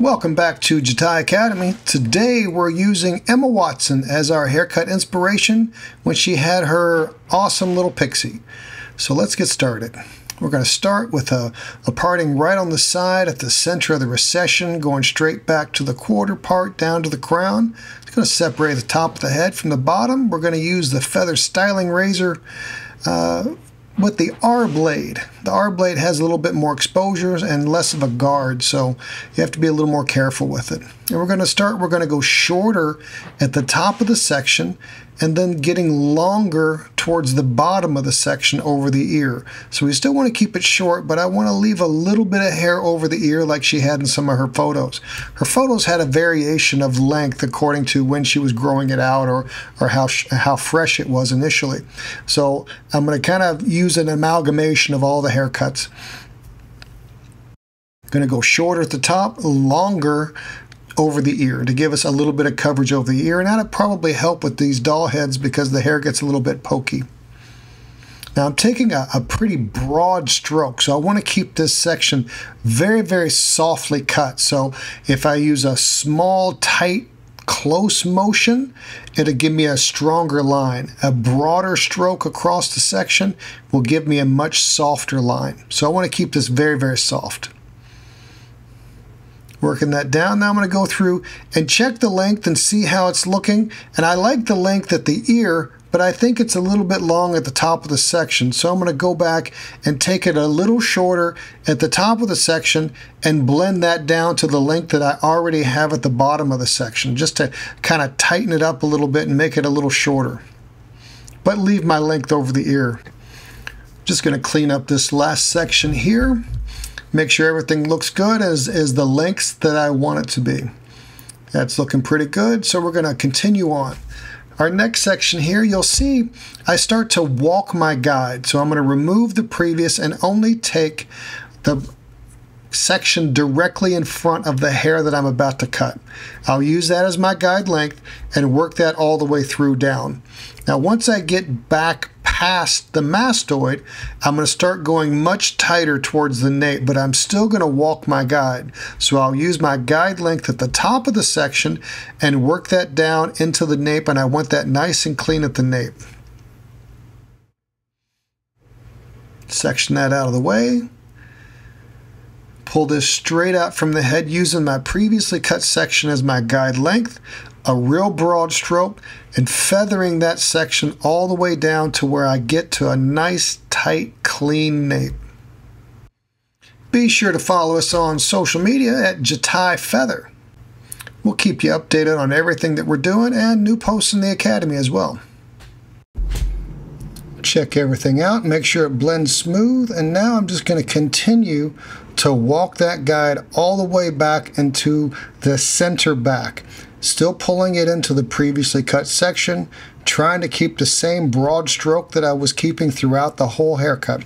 Welcome back to Jatai Academy. Today we're using Emma Watson as our haircut inspiration when she had her awesome little pixie. So let's get started. We're going to start with a, a parting right on the side at the center of the recession, going straight back to the quarter part down to the crown. It's going to separate the top of the head from the bottom. We're going to use the feather styling razor uh, with the R blade. The R blade has a little bit more exposures and less of a guard, so you have to be a little more careful with it. And we're going to start, we're going to go shorter at the top of the section and then getting longer towards the bottom of the section over the ear. So we still want to keep it short, but I want to leave a little bit of hair over the ear like she had in some of her photos. Her photos had a variation of length according to when she was growing it out or, or how, how fresh it was initially. So I'm going to kind of use an amalgamation of all the haircuts. Going to go shorter at the top, longer over the ear to give us a little bit of coverage over the ear. And that'll probably help with these doll heads because the hair gets a little bit pokey. Now I'm taking a, a, pretty broad stroke, so I want to keep this section very, very softly cut. So if I use a small, tight, close motion, it'll give me a stronger line. A broader stroke across the section will give me a much softer line. So I want to keep this very, very soft working that down. Now I'm going to go through and check the length and see how it's looking. And I like the length at the ear, but I think it's a little bit long at the top of the section. So I'm going to go back and take it a little shorter at the top of the section and blend that down to the length that I already have at the bottom of the section, just to kind of tighten it up a little bit and make it a little shorter. But leave my length over the ear. Just going to clean up this last section here make sure everything looks good as, as the lengths that I want it to be. That's looking pretty good, so we're going to continue on. Our next section here, you'll see I start to walk my guide. So I'm going to remove the previous and only take the section directly in front of the hair that I'm about to cut. I'll use that as my guide length and work that all the way through down. Now once I get back past the mastoid, I'm going to start going much tighter towards the nape, but I'm still going to walk my guide. So I'll use my guide length at the top of the section and work that down into the nape, and I want that nice and clean at the nape. Section that out of the way. Pull this straight out from the head using my previously cut section as my guide length a real broad stroke and feathering that section all the way down to where I get to a nice, tight, clean nape. Be sure to follow us on social media at Jatai Feather. We'll keep you updated on everything that we're doing and new posts in the Academy as well. Check everything out, make sure it blends smooth, and now I'm just going to continue to walk that guide all the way back into the center back still pulling it into the previously cut section, trying to keep the same broad stroke that I was keeping throughout the whole haircut.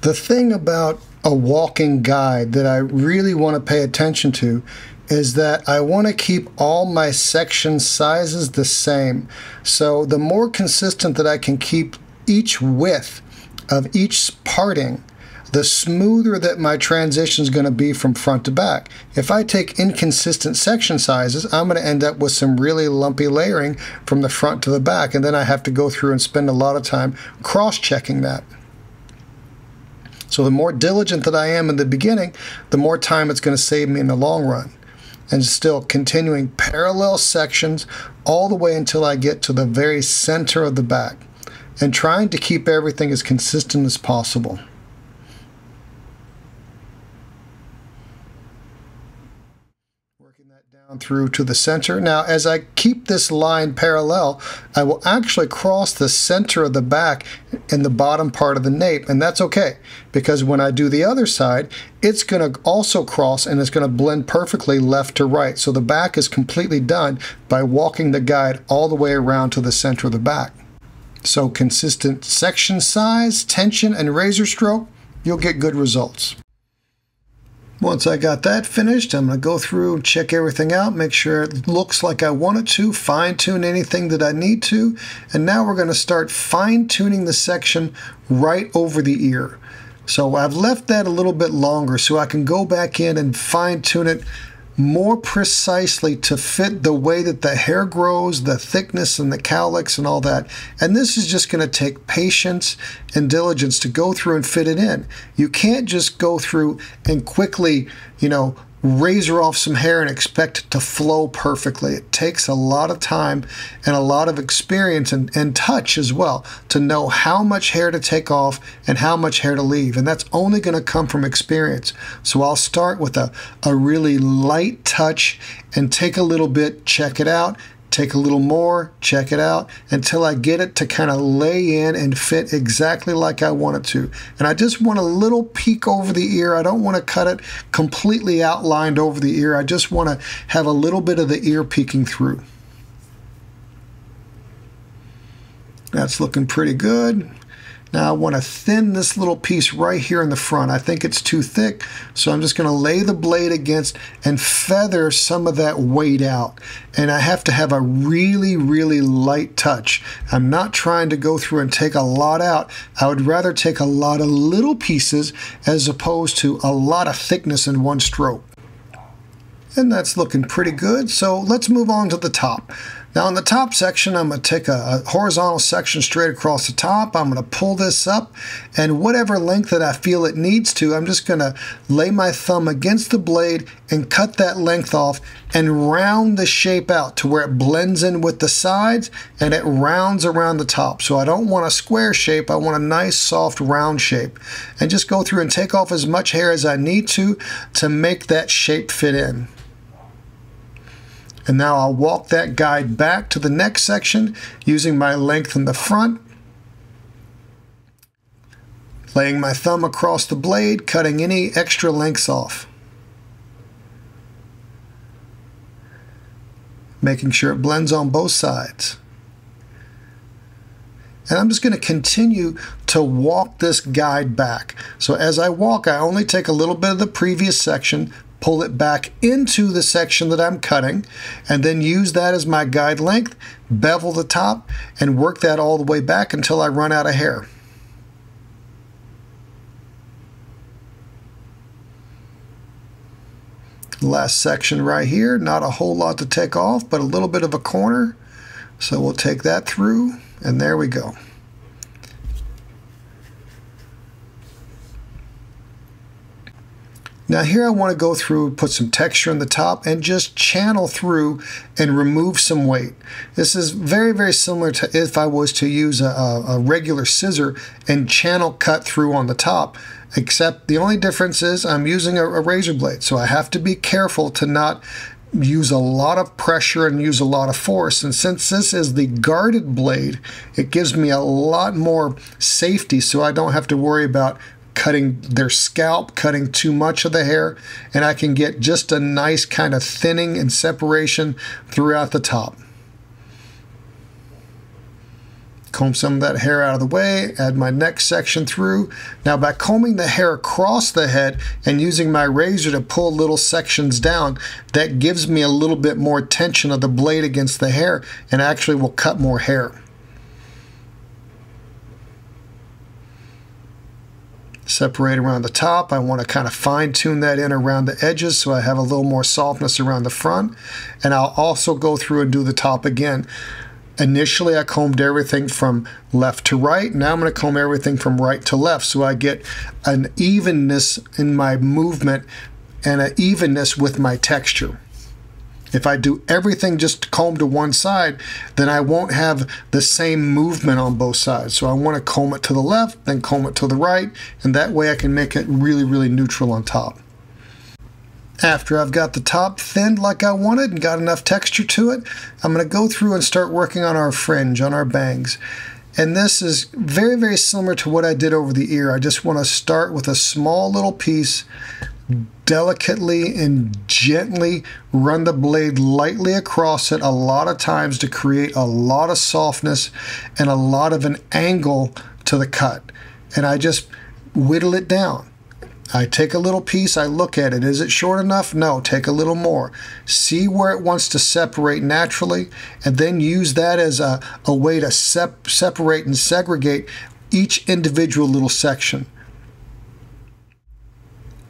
The thing about a walking guide that I really want to pay attention to is that I want to keep all my section sizes the same. So the more consistent that I can keep each width of each parting, the smoother that my transition is going to be from front to back. If I take inconsistent section sizes, I'm going to end up with some really lumpy layering from the front to the back, and then I have to go through and spend a lot of time cross-checking that. So the more diligent that I am in the beginning, the more time it's going to save me in the long run. And still continuing parallel sections all the way until I get to the very center of the back and trying to keep everything as consistent as possible. down through to the center. Now, as I keep this line parallel, I will actually cross the center of the back in the bottom part of the nape, and that's okay, because when I do the other side, it's going to also cross and it's going to blend perfectly left to right. So the back is completely done by walking the guide all the way around to the center of the back. So consistent section size, tension, and razor stroke, you'll get good results. Once I got that finished, I'm going to go through and check everything out, make sure it looks like I want it to, fine tune anything that I need to, and now we're going to start fine tuning the section right over the ear. So I've left that a little bit longer so I can go back in and fine tune it more precisely to fit the way that the hair grows, the thickness and the cowlicks and all that. And this is just going to take patience and diligence to go through and fit it in. You can't just go through and quickly, you know, razor off some hair and expect it to flow perfectly. It takes a lot of time and a lot of experience and, and touch as well to know how much hair to take off and how much hair to leave. And that's only going to come from experience. So I'll start with a, a really light touch and take a little bit, check it out, take a little more, check it out until I get it to kind of lay in and fit exactly like I want it to. And I just want a little peek over the ear. I don't want to cut it completely outlined over the ear. I just want to have a little bit of the ear peeking through. That's looking pretty good. Now I want to thin this little piece right here in the front. I think it's too thick, so I'm just going to lay the blade against and feather some of that weight out. And I have to have a really, really light touch. I'm not trying to go through and take a lot out. I would rather take a lot of little pieces as opposed to a lot of thickness in one stroke. And that's looking pretty good. So let's move on to the top. Now in the top section, I'm going to take a, a, horizontal section straight across the top. I'm going to pull this up and whatever length that I feel it needs to, I'm just going to lay my thumb against the blade and cut that length off and round the shape out to where it blends in with the sides and it rounds around the top. So I don't want a square shape, I want a nice soft round shape. And just go through and take off as much hair as I need to to make that shape fit in. And now I'll walk that guide back to the next section using my length in the front, laying my thumb across the blade, cutting any extra lengths off. Making sure it blends on both sides. And I'm just going to continue to walk this guide back. So as I walk, I only take a little bit of the previous section, pull it back into the section that I'm cutting, and then use that as my guide length, bevel the top, and work that all the way back until I run out of hair. Last section right here, not a whole lot to take off, but a little bit of a corner. So we'll take that through, and there we go. Now here I want to go through, put some texture on the top and just channel through and remove some weight. This is very, very similar to if I was to use a, a regular scissor and channel cut through on the top, except the only difference is I'm using a, a razor blade. So I have to be careful to not use a lot of pressure and use a lot of force. And since this is the guarded blade, it gives me a lot more safety so I don't have to worry about cutting their scalp, cutting too much of the hair, and I can get just a nice kind of thinning and separation throughout the top. Comb some of that hair out of the way, add my next section through. Now by combing the hair across the head and using my razor to pull little sections down, that gives me a little bit more tension of the blade against the hair and actually will cut more hair. Separate around the top. I want to kind of fine tune that in around the edges so I have a little more softness around the front. And I'll also go through and do the top again. Initially, I combed everything from left to right. Now I'm going to comb everything from right to left so I get an evenness in my movement and an evenness with my texture. If I do everything just comb to one side, then I won't have the same movement on both sides. So I want to comb it to the left, then comb it to the right, and that way I can make it really, really neutral on top. After I've got the top thinned like I wanted and got enough texture to it, I'm going to go through and start working on our fringe, on our bangs. And this is very, very similar to what I did over the ear. I just want to start with a small little piece delicately and gently run the blade lightly across it a lot of times to create a lot of softness and a lot of an angle to the cut. And I just whittle it down. I take a little piece, I look at it. Is it short enough? No, take a little more. See where it wants to separate naturally, and then use that as a, a way to sep separate and segregate each individual little section.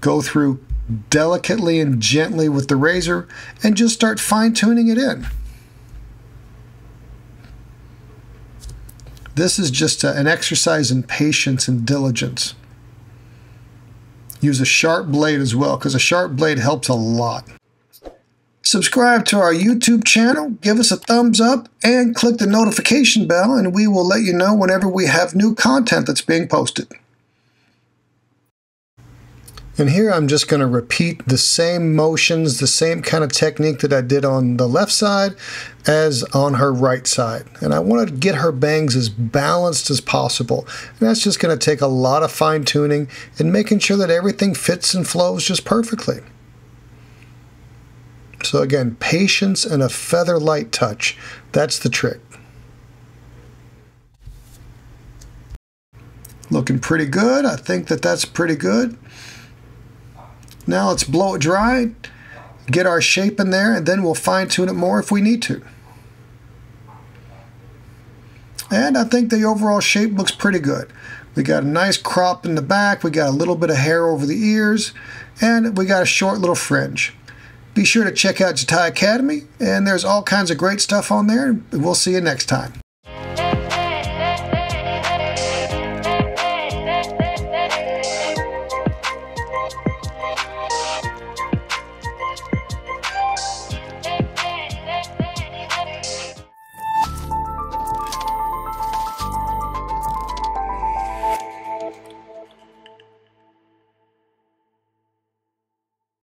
go through delicately and gently with the razor and just start fine tuning it in. This is just a, an exercise in patience and diligence. Use a sharp blade as well because a sharp blade helps a lot. Subscribe to our YouTube channel, give us a thumbs up, and click the notification bell, and we will let you know whenever we have new content that's being posted. And here I'm just going to repeat the same motions, the same kind of technique that I did on the left side as on her right side. And I want to get her bangs as balanced as possible. And that's just going to take a lot of fine tuning and making sure that everything fits and flows just perfectly. So again, patience and a feather light touch. That's the trick. Looking pretty good. I think that that's pretty good. Now let's blow it dry, get our shape in there, and then we'll fine tune it more if we need to. And I think the overall shape looks pretty good. We got a nice crop in the back, we got a little bit of hair over the ears, and we got a short little fringe. Be sure to check out Jatai Academy, and there's all kinds of great stuff on there. We'll see you next time.